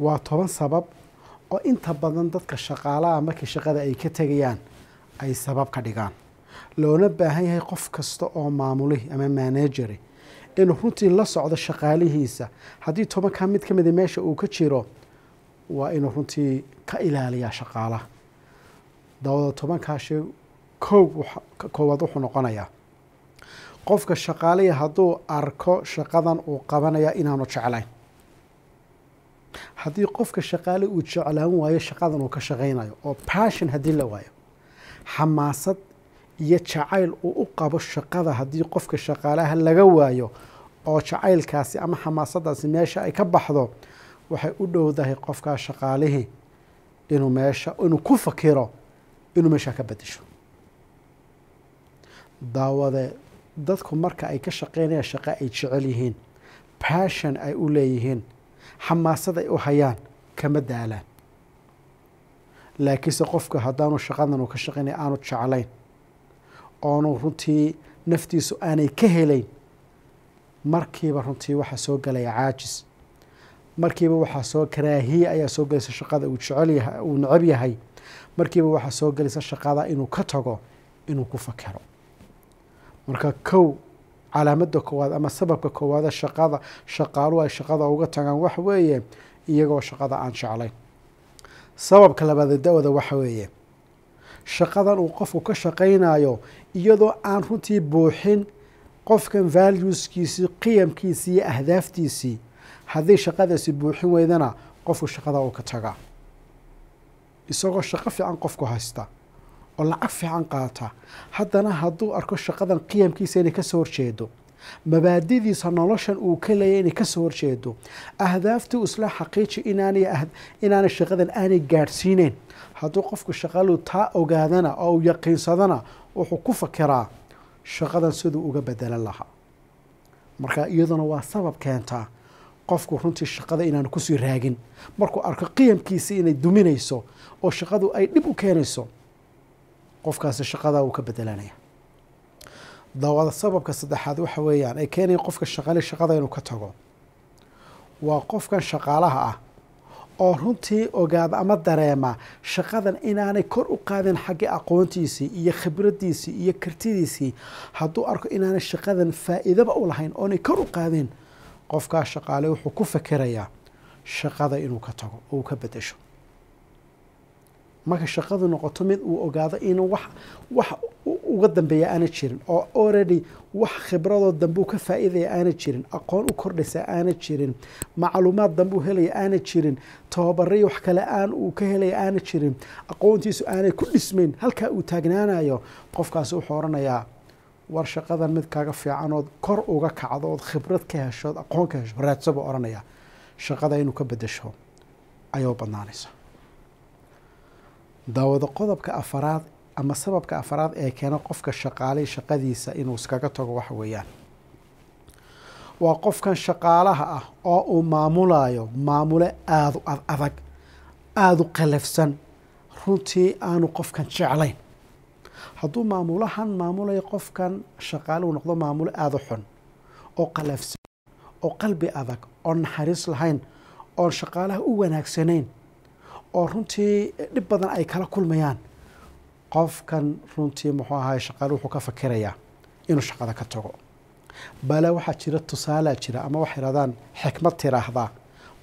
waa toban sabab oo inta badan dadka shaqaalaha markii shaqada ay ka tegayaan ay sabab ka dhigaan. Loona baahan yahay qof kasta oo maamulihii ama manageri inuu runtii la socdo shaqaalihiisa. Haddii tobankaa mid ka mida meesha uu ka jiro waa inuu runtii ka ilaaliyaa shaqaalaha. Dabada tobankaa shay kow koowaad wuxuu noqonayaa qofka shaqaalihi hadduu arko shaqadan uu qabanaya inaanu jeclayn haddii qofka shaqaalihi uu jeclaan waayo shaqadan uu ka shaqaynayo oo passion haddii la waayo xamaasad iyo jacayl uu u qabo shaqada haddii qofka shaqaalaha laga waayo oo jacaylkaasi ama xamaasadaasi meesha ay ka baxdo waxay u dhowdahay qofkaa shaqaalihii inuu meesha inuu ku fakiro inuu meesha ka bedesho daawade dadku marka ay ka shaqeynayaan shaqo ay jecel yihiin passion ay u leeyihiin xamaasad ay u hayaan kama daalaan. Laakiinse qofka haddaanu shaqadan ka shaqeynaya aanu jeclayn oonu runtii naftiisu aanay ka helayn markiiba runtii waxaa soo galaya caajis. Markiiba waxaa soo karaahiye ayaa soo gelaysa shaqada uu jecel yahay uu necab yahay. Markiiba waxaa soo gelaysa shaqada inuu ka tago inuu ku fakero. Marka kow calaamada koowaad ama sababka koowaade shaqada shaqaaluhu ay shaqada uga tagaan waxa weeye iyagoo shaqada aan jeclayn. Sababka labaade da-wada waxa weeye shaqadan uu qofku ka shaqaynayo iyadoo aan runtii buuxin qofkan valueskiisii qiyamkiisii iyo ahdaaftiisii haddii shaqadaasi buuxin weydana qofku shaqada uu ka tagaa. Isagoo shaqo fiican qofku haysta oo lacag fiican qaata. Haddana hadduu arko shaqadan qiyamkiisa inay ka soo horjeedo mabaadidiisa noloshan uu ka leeyay inay ka soo horjeedo ahdaaftii isla xaqiiji inaanay shaqadan aanay gaadhsiineyn hadduu qofku shaqalu taa ogaadana oo uu yaqiinsadana wuxuu ku fakiraa shaqadan siduu uga bedelan lahaa marka iyaduna waa sabab keentaa qofku runtii shaqada inaanu ku sii raagin. Markuu arko qiyamkiisa inay duminayso oo shaqadu ay dhib u keenayso qofkaasi shaqada uu ka bedelanaya. Dawada sababka saddexaad waxa weeyaan ay keenaya qofka shaqale shaqada inuu ka tago. Waa qofkan shaqaalaha ah oo runtii ogaada ama dareema shaqadan inaanay kor u qaadin xagga aqoontiisii iyo khibraddiisii iyo kartidiisii hadduu arko inaanay shaqadan faa'iidaba u lahayn oonay kor u qaadin qofkaa shaqaale wuxuu ku fakerayaa shaqada inuu ka tago oo uu ka bedesho marka shaqadu noqoto mid uu ogaado inuu wax wax uga dambeeya aana jirin oo already wax khibradoo dambe uu ka faa'iidaya aana jirin aqoon u kordhaysa aana jirin macluumaad dambe uu helaya aana jirin tababare wax kale aan uu ka helaya aana jirin aqoontiisu aanay ku dhismayn halkaa uu taagnaanayo qofkaasi wuxuu odhanayaa war shaqadan mid kaaga fiicanood kor uga kacdo khibrad ka heshood aqoon ka hesho raadso buu odhanayaa shaqada inuu ka bedesho ayuu badnaanaysa daawada qodobka afaraad ama sababka afaraad ee keena qofka shaqaalay shaqadiisa inuu iskaga tago waxa weeyaan. Waa qofkan shaqaalaha ah oo uu maamulayo maamule aada u ad adag aada u qalafsan runtii aanu qofkan jeclayn. Hadduu maamulahan maamulayo qofkan shaqaaluhu noqdo maamulo aada u xun oo qalafsan oo qalbi adag oo naxariis lahayn oon shaqaalaha u wanaagsanayn oo runtii dhib badan ay kala kulmayaan. Qofkan runtii muxuu ahaay shaqaale wuxuu ka fakirayaa inuu shaqada ka tago. Bale waxaa jira tusaalaa jira ama waxay yidhahdaan xikmad tiraahdaa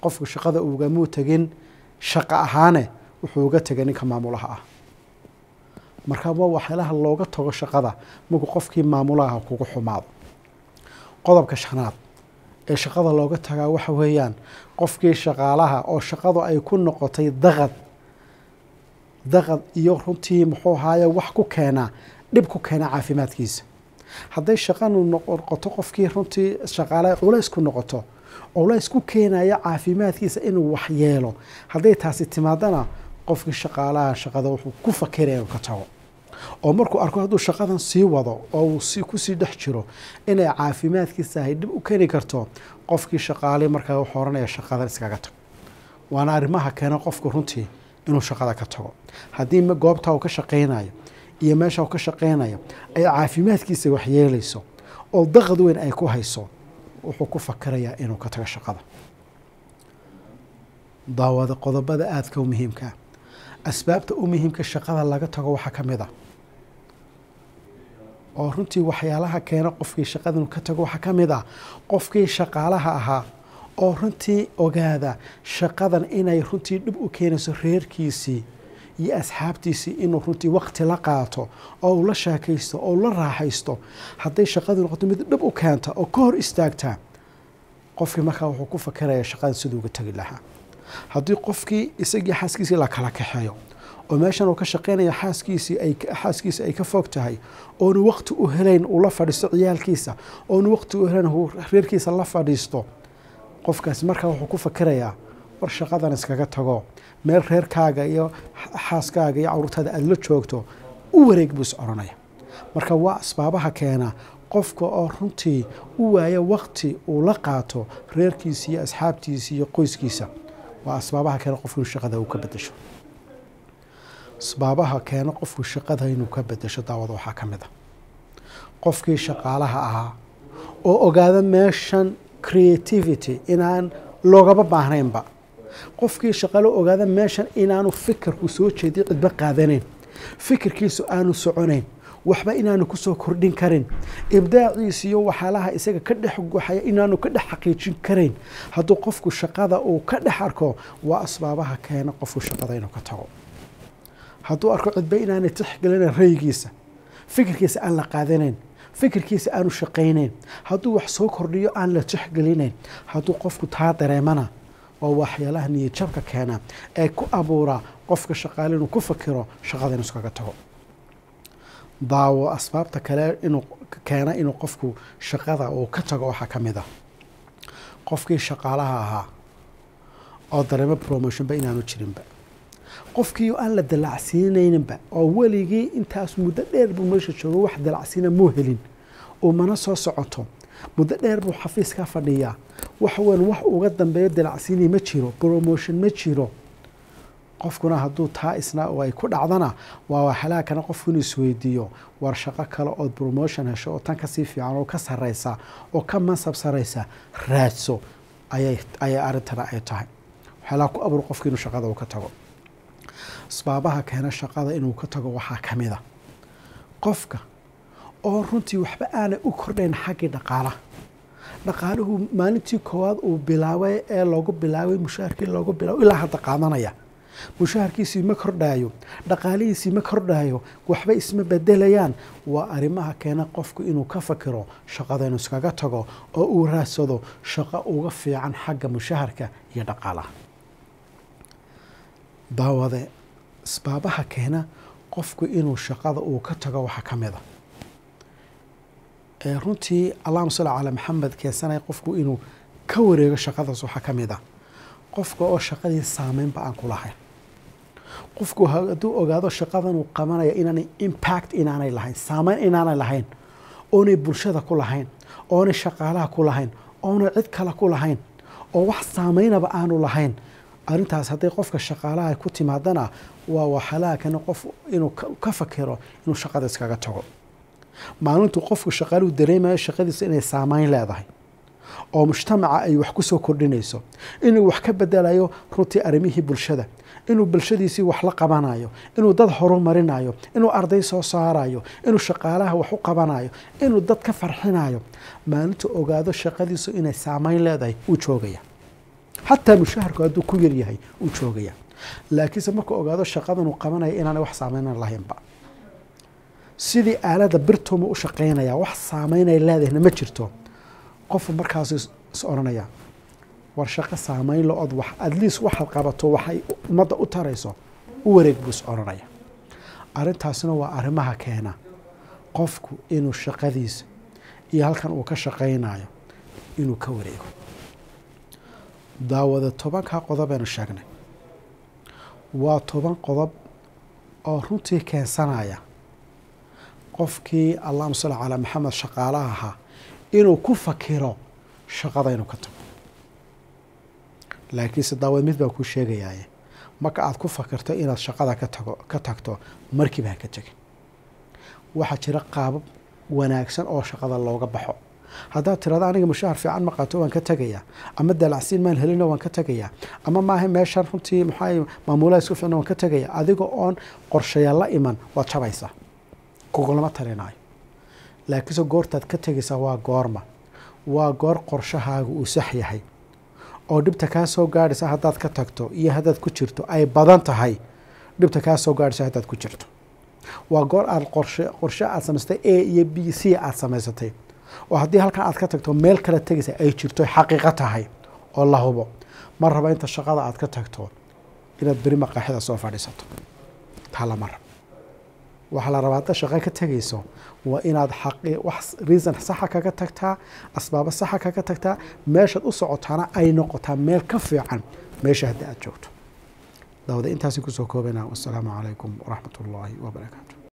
qofku shaqada ugamuu tegin shaqo ahaane wuxuu uga tegay ninka maamulaha ah. Marka waa waxyaalaha looga tago shaqada markuu qofkii maamulaha kugu xumaado. Qodobka shanaad ee shaqada looga tagaa waxa weeyaan qofkii shaqaalaha oo shaqadu ay ku noqotay daqad daqad iyo runtii muxuu ahaaye wax ku keenaa dhib ku keena caafimaadkiisa. Hadday shaqanu noqoto qofkii runtii shaqaalaha culays ku noqoto culays ku keenaya caafimaadkiisa inuu wax yeelo hadday taasi timaadana qofkii shaqaalaha shaqada wuxuu ku fakiraya inuu ka tago oo markuu arko hadduu shaqadan sii wado oo ku sii dhex jiro inay caafimaadkiisa ay dhib u keeni karto qofkii shaqaalay markaa wuxuu oranaya shaqadan iskaga tago. Waana arrimaha keena qofku runtii inuu shaqada ka tago. Haddii goobta uu ka shaqaynayo iyo meesha uu ka shaqaynayo ay caafimaadkiisa waxyeelayso oo daqad weyn ay ku hayso wuxuu ku fakirayaa inuu ka tago shaqada. Daawada qodobada aadka u muhiimkaa asbaabta u muhiimka shaqada laga tago waxaa ka mid a. oo runtii waxyaalaha keena qofkii shaqadanu ka tago waxaa ka mid ah qofkii shaqaalaha ahaa oo runtii ogaada shaqadan inay runtii dhib u keenayso reerkiisii iyo asxaabtiisii inuu runtii waqti la qaato oo uu la sheekaysto oo la raaxaysto hadday shaqadu noqoto mid dhib u keenta oo ka hor istaagtaa qofkii markaa wuxuu ku fakarayaa shaqadan siduu uga tegi lahaa haddii qofkii isagii xaaskiisii la kala kaxeeyo oo meeshan uu ka shaqeynaya xaaskiisii ay xaaskiisi ay ka fog tahay oonu waqti u helayn uu la fadhiisto ciyaalkiisa oonu waqti u helayn reerkiisa la fadhiisto qofkaasi markaa wuxuu ku fakerayaa war shaqadan iskaga tago. Meel reerkaaga iyo xaaskaaga iyo caruurtaada aada la joogto u wareeg buu is oranaya. Marka waa asbaabaha keena qofka oo runtii u waaya waqti uu la qaato reerkiisa iyo asxaabtiisa iyo qoyskiisa waa asbaabaha keena qofku shaqada uu ka bedesho asbaabaha keena qofku shaqada inuu ka bedesho daawada waxaa ka mid a qofkii shaqaalaha ahaa oo ogaada meeshan creativity inaan loogaba baahnaynba. Qofkii shaqalo ogaada meeshan inaanu fikirku soo jeediyo cidba qaadanayn fikirkiisu aanu soconayn waxba inaanu ku soo kordhin karin. Ibdaaciisa iyo waxyaalaha isaga ka dhex guxaya inaanu ka dhex xaqiijin karayn hadduu qofku shaqada uu ka dhex arko waa asbaabaha keena qofku shaqada inuu ka tago. Hadduu arko cidba inaanay tixgelinayn raygiisa fikirkiisa aan la qaadanayn fikirkiisa aanu shaqaynayn hadduu wax soo kordhiyo aan la tixgelinayn hadduu qofku taa dareemana waa waxyaalaha niyadjabka keena ee ku abuura qofka shaqaale inuu ku fakiro shaqada inuu iskaga tago daawo asbaabta kale inuu keena inuu qofku shaqada uu ka tago waxaa ka mid ah. Qofkii shaqaalaha ahaa oo dareemo promotionba inaanu jirinba. Qofkii aan la dalacsiinayninba oo weligii intaas muddo dheer buu meesha joogo wax dalacsiina muu helin. Uu soo socoto. Muddo dheer buu xafiis ka fadhiyaa. Wax weyn wax uga dambeeyo dalacsiini ma jiro promotion ma jiro qofkuna hadduu taa isna ay ku dhacdana waa waxalaakana qofku inuu isweydiiyo war shaqo kale ood promotion hesho oo tan ka sii fiican oo ka sareysa oo ka mansab sareysa raadso. Ayay arrintana ay tahay. Waxyaalaha ku abuur qofka inuu shaqada uu ka tago. Asbaabaha keena shaqada inuu ka tago waxaa ka mid a. Qofka oo runtii waxba aanay u kordhayn xaggii dhaqaalaha. Dhaqaaluhu maalintii koowaad uu bilaabay ee loogu bilaabay mushaharkii loogu bilaabo ilaa hadda qaadanaya mushaharkiisii ma kordhaayo dhaqaalihiisii ma kordhaayo waxba isma bedelayaan waa arrimaha keena qofku inuu ka fakiro shaqada inuu iskaga tago oo uu raadsado shaqo uga fiican xagga mushaharka iyo dhaqaalaha. Daawade asbaabaha keena qofku inuu shaqada uu ka tago waxaa ka mid a. Runtii allahuma salli calaa maxamed keensanaya qofku inuu ka wareego shaqadaas waxaa ka mid a. Qofka oo shaqadii saameynba aan ku lahayn qofku hadduu ogaado shaqadan uu qabanaya inaanay impact inaanay lahayn saameyn inaanay lahayn oonay bulshada ku lahayn oonay shaqaalaha ku lahayn oonay cid kale ku lahayn oo wax saameynaba aanu lahayn arrintaas hadday qofka shaqaalaha ku timaadana waa waxalaha kana qof inuu ka fakiro inuu shaqada iskaga tago. Maalintuu qofku shaqaaluhu dareemayo shaqadiisa inay saameyn leedahay oo mujtamaca ay wax ku soo kordhinayso inuu wax ka bedelayo runtii arrimihii bulshada inuu bulshadiisii wax la qabanayo inuu dad horumarinayo inuu arday soo saarayo inuu shaqaalaha wax u qabanayo inuu dad ka farxinayo maalintuu ogaado shaqadiisu inay saameyn leedahay uu joogaya xataa mushaharku hadduu ku yaryahay uu joogaya laakiinse markuu ogaado shaqadan uu qabanaya inaanay wax saameynan lahaynba. Sidii aalada birtoma u shaqeynaya wax saameynay leedahayna ma jirto. Qofku markaasu is oranaya war shaqo saameyn la od wax adliist waxaad qabato waxay ummadda u tarayso u wareeg buu is oranaya arrintaasna waa arrimaha keena. Qofku inuu shaqadiisa iyo halkan uu ka shaqaynayo inuu ka wareego. Daawada tobankaa qodob aynu sheegnay. Waa toban qodob oo runtii keensanaya. Qofkii allahuma salli calaa maxamed shaqaalaha ahaa inuu ku fakiro shaqada inuu ka tago laakiinse daawad mid baa kuu sheegayaaye. Marka aada ku fakirto inaad shaqada ka tago ka tagto markiiba ha ka tegin waxaa jira qaabab wanaagsan oo shaqada looga baxo. Haddaad tirado aniga mushaahar fiican ma qaato waan ka tegayaa ama dalacsiin maan helino waan ka tegayaa ama maaha meeshan runtii maxaa maamulaha isku ficna waan ka tegaya adiga oon qorshayaal la iman waad jabaysaa kugulama talinaayo. Laakiinse goortaad ka tegaysaa waa goorma. Waa goor qorshahaaga uu sax yahay oo dhibta kaa soo gaadhaysa haddaad ka tagto iyo haddaad ku jirto ay badan tahay dhibta kaa soo gaadhaysa haddaad ku jirto. Waa goor aad qorshe qorshe aad samaystay a iyo b c aad samaysatay. Oo haddii halkan aad ka tagto meel kale tegaysa ay jirto xaqiiqo tahay oo la hubo. Ma raba inta shaqada aad ka tagto inaad beri maqaaxida soo fadhiisato. Taa lama rabo waxaa la rabaa haddaad shaqo ka tegayso waa inaad reason saxa kaga tagtaa asbaabo saxa kaga tagtaa meeshaad u socotaana ay noqotaa meel ka fiican meesha haddii aad joogto. Dawada intaasi ku soo koobana wasalaamu calaykum waraxmat ullaahi wabarakaatu